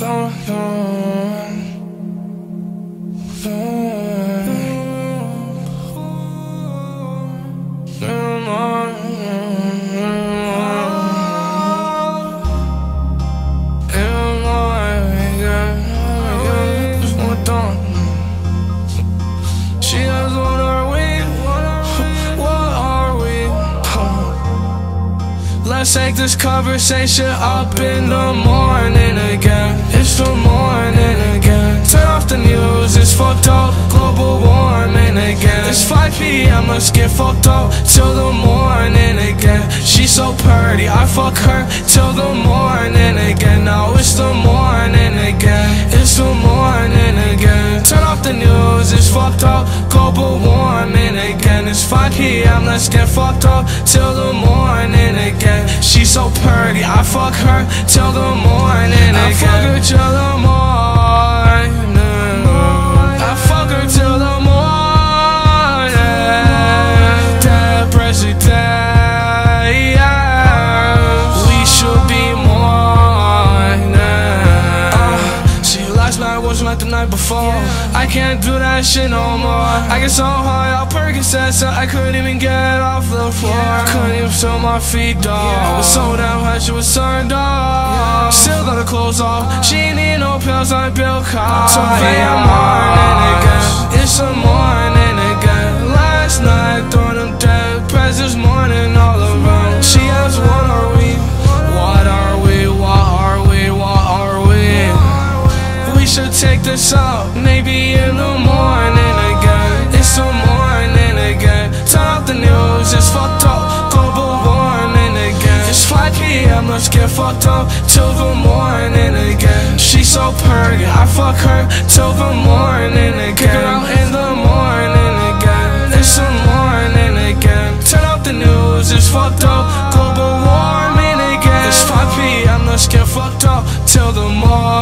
long, on. long. Let's take this conversation up in the morning again. It's the morning again. Turn off the news, it's fucked up. Global warming again. It's 5 p.m., let's get fucked up Till the morning again. She's so pretty, I fuck her Till the morning again. Now it's the morning again. It's the morning again. Turn off the news, it's fucked up again It's 5 p.m., let's get fucked up Till the morning again She's so pretty, I fuck her till the morning last night wasn't like the night before. I can't do that shit no more. I get so high, I'll Percocet so I couldn't even get off the floor. I Couldn't even feel my feet, dog. I was so damn high, she was turned off. Still got her clothes off. She ain't need no pills like Bill Cosby So play a morning again. It's the morning again. Last night, throwing them dead President's morning Take this out. Maybe in the morning again. It's the morning again. Turn the news, it's fucked up. Global warming again. It's 5 p.m. Let's get fucked up till the morning again. She's so perky, I fuck her till the morning again. Girl, in the morning again. It's the morning again. Turn off the news, it's fucked up. Global warming again. It's 5 p.m. Let's get fucked up till the morning.